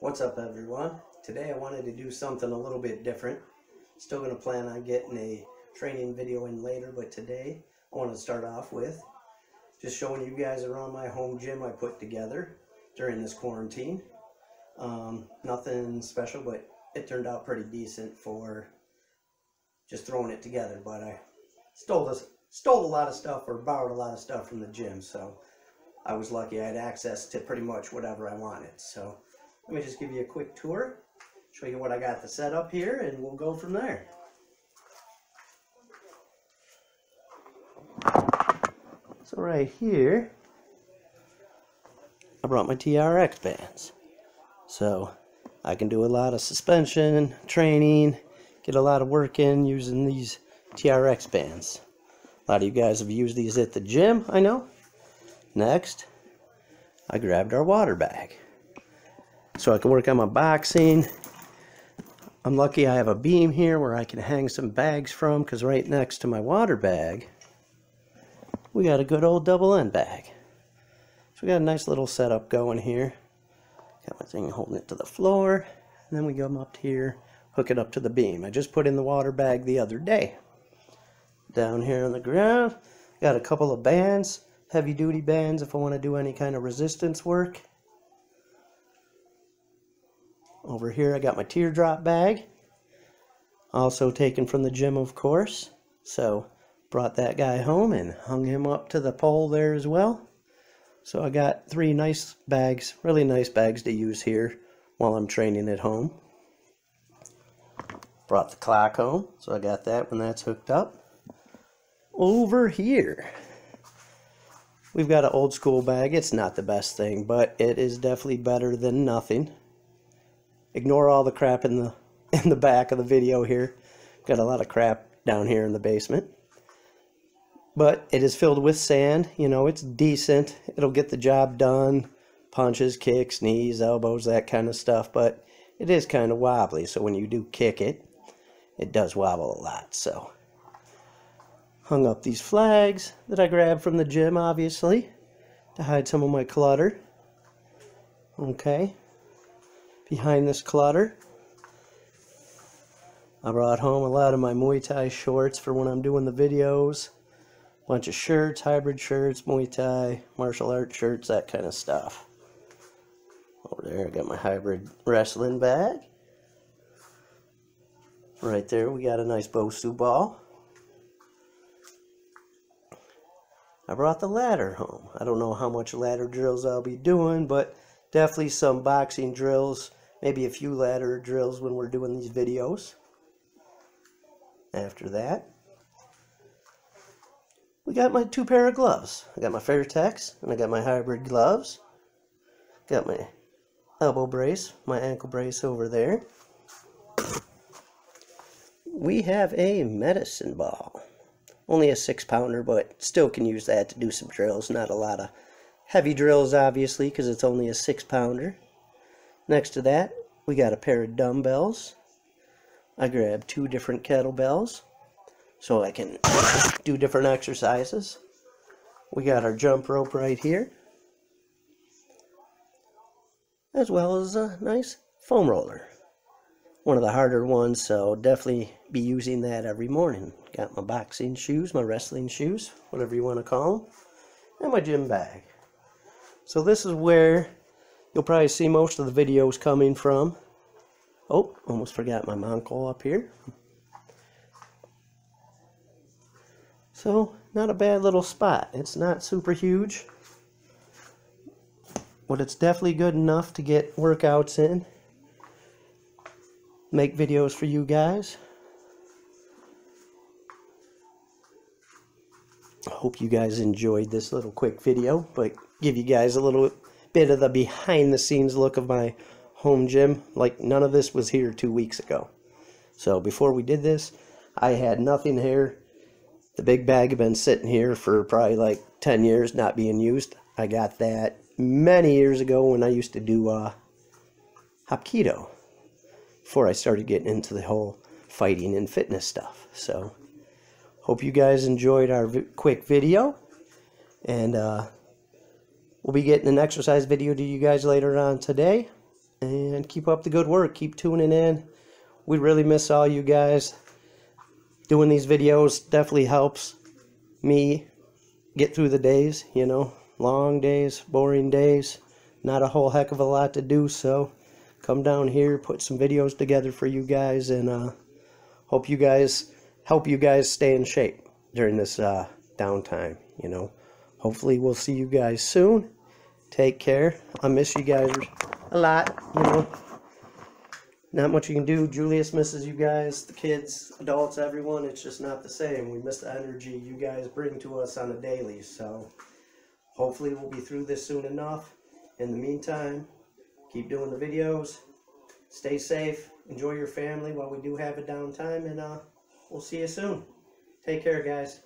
What's up everyone? Today I wanted to do something a little bit different. Still going to plan on getting a training video in later, but today I want to start off with just showing you guys around my home gym I put together during this quarantine. Um, nothing special, but it turned out pretty decent for just throwing it together, but I stole this, stole a lot of stuff or borrowed a lot of stuff from the gym, so I was lucky I had access to pretty much whatever I wanted. So let me just give you a quick tour, show you what I got to set up here, and we'll go from there. So right here, I brought my TRX bands. So I can do a lot of suspension, training, get a lot of work in using these TRX bands. A lot of you guys have used these at the gym, I know. Next, I grabbed our water bag. So I can work on my boxing. I'm lucky I have a beam here where I can hang some bags from because right next to my water bag, we got a good old double end bag. So we got a nice little setup going here. Got my thing holding it to the floor. And then we come up here, hook it up to the beam. I just put in the water bag the other day. Down here on the ground, got a couple of bands heavy duty bands if I want to do any kind of resistance work. Over here I got my teardrop bag. Also taken from the gym of course. So brought that guy home and hung him up to the pole there as well. So I got three nice bags, really nice bags to use here while I'm training at home. Brought the clock home, so I got that when that's hooked up. Over here, We've got an old school bag. It's not the best thing, but it is definitely better than nothing. Ignore all the crap in the in the back of the video here. Got a lot of crap down here in the basement. But it is filled with sand. You know, it's decent. It'll get the job done. Punches, kicks, knees, elbows, that kind of stuff. But it is kind of wobbly. So when you do kick it, it does wobble a lot. So hung up these flags that I grabbed from the gym, obviously, to hide some of my clutter. Okay. Behind this clutter, I brought home a lot of my Muay Thai shorts for when I'm doing the videos. A Bunch of shirts, hybrid shirts, Muay Thai, martial arts shirts, that kind of stuff. Over there, I got my hybrid wrestling bag. Right there, we got a nice Bosu ball. I brought the ladder home. I don't know how much ladder drills I'll be doing, but definitely some boxing drills, maybe a few ladder drills when we're doing these videos. After that, we got my two pair of gloves. I got my Fairtex and I got my hybrid gloves. Got my elbow brace, my ankle brace over there. We have a medicine ball. Only a six pounder, but still can use that to do some drills. Not a lot of heavy drills, obviously, because it's only a six pounder. Next to that, we got a pair of dumbbells. I grabbed two different kettlebells so I can do different exercises. We got our jump rope right here, as well as a nice foam roller one of the harder ones, so definitely be using that every morning. Got my boxing shoes, my wrestling shoes, whatever you want to call them, and my gym bag. So this is where you'll probably see most of the videos coming from. Oh, almost forgot my monocle up here. So, not a bad little spot. It's not super huge, but it's definitely good enough to get workouts in make videos for you guys. Hope you guys enjoyed this little quick video, but give you guys a little bit of the behind the scenes look of my home gym. Like none of this was here two weeks ago. So before we did this, I had nothing here. The big bag had been sitting here for probably like 10 years not being used. I got that many years ago when I used to do uh, Hapkido before I started getting into the whole fighting and fitness stuff. So, hope you guys enjoyed our quick video. And uh, we'll be getting an exercise video to you guys later on today. and keep up the good work. Keep tuning in. We really miss all you guys. Doing these videos definitely helps me get through the days, you know, long days, boring days, not a whole heck of a lot to do, so come down here, put some videos together for you guys, and uh, hope you guys, help you guys stay in shape during this uh, downtime, you know. Hopefully we'll see you guys soon. Take care. I miss you guys a lot, you know. Not much you can do. Julius misses you guys, the kids, adults, everyone. It's just not the same. We miss the energy you guys bring to us on a daily. So hopefully we'll be through this soon enough. In the meantime, keep doing the videos. Stay safe. Enjoy your family while we do have a downtime. And uh, we'll see you soon. Take care, guys.